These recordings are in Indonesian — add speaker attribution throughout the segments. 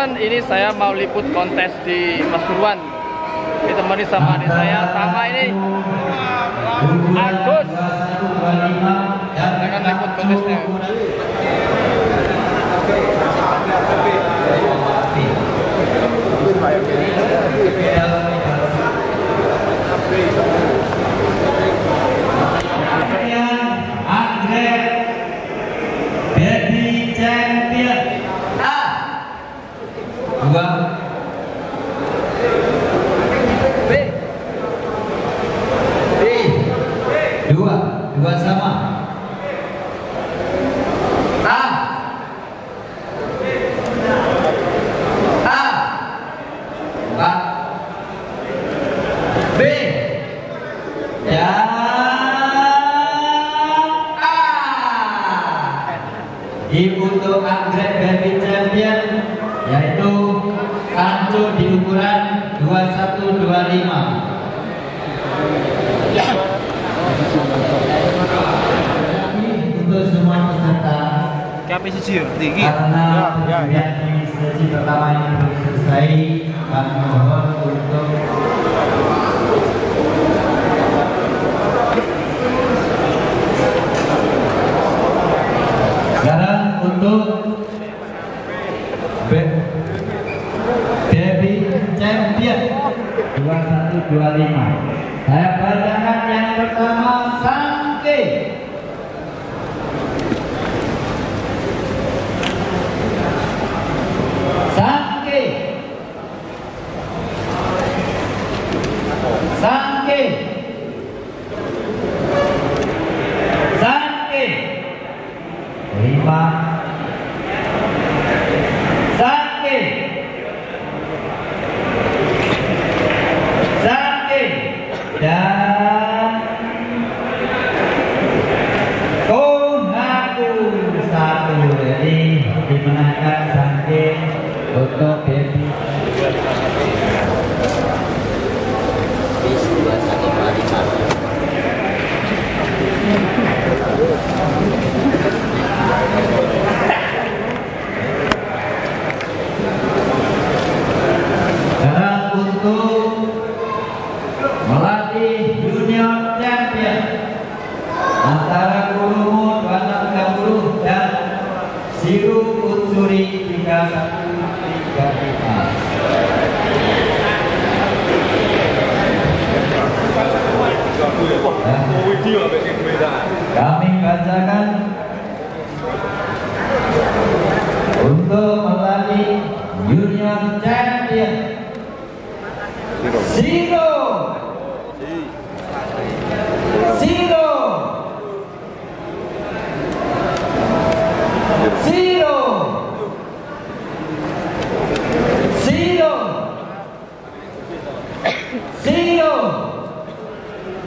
Speaker 1: teman-teman, ini saya mau liput kontes di Pasuruan. Ditemani sama adik saya, sama ini Agus. Saya akan liput kontesnya.
Speaker 2: Anggrek Baby Champion A Dua B B Dua Dua sama A A Empat B dan A. Di untuk anggrek baby champion yaitu kancu di ukuran 2125. Untuk semua peserta
Speaker 1: Kapi siji tinggi.
Speaker 2: karena perjudian ini sesi pertama ini belum selesai kami mohon untuk sekarang untuk B Debbie Champion. 2125 saya bacakan Dan junior champion Zero Zero Zero Zero Zero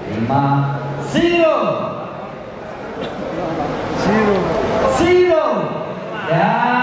Speaker 2: Lima Zero Zero Zero Dan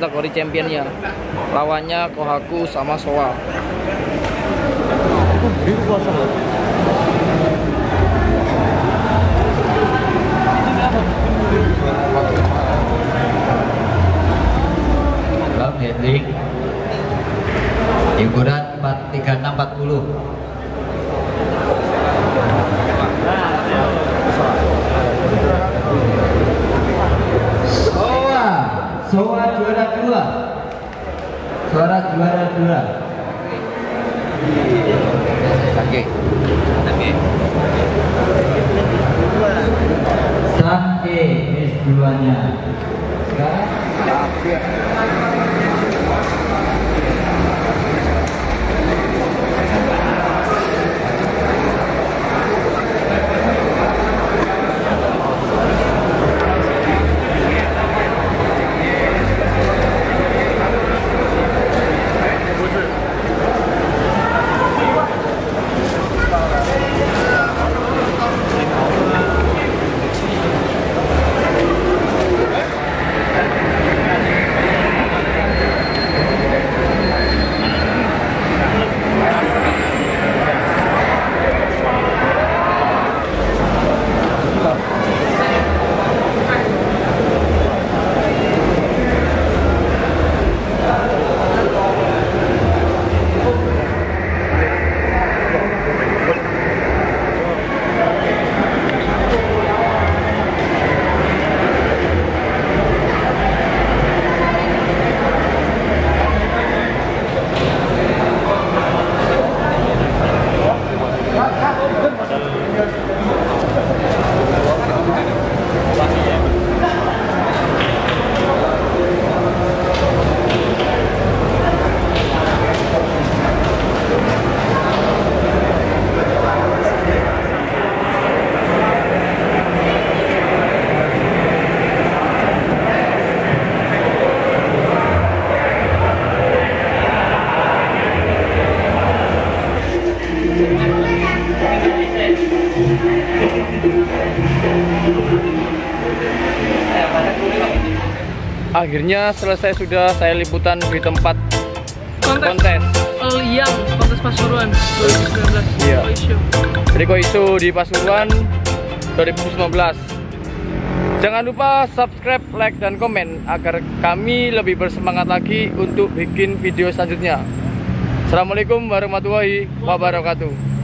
Speaker 1: kategori championnya. Lawannya Kohaku sama Soa. Kuasa.
Speaker 2: Oke. Sangke S2 nya Sekarang
Speaker 1: Akhirnya selesai sudah saya liputan di tempat
Speaker 3: kontes,
Speaker 1: kontes.
Speaker 3: Liang kontes Pasuruan 2019
Speaker 1: Iya.
Speaker 3: Koi Show.
Speaker 1: Riko Isu di Pasuruan 2019. Jangan lupa subscribe, like, dan komen agar kami lebih bersemangat lagi untuk bikin video selanjutnya. Assalamualaikum warahmatullahi wabarakatuh.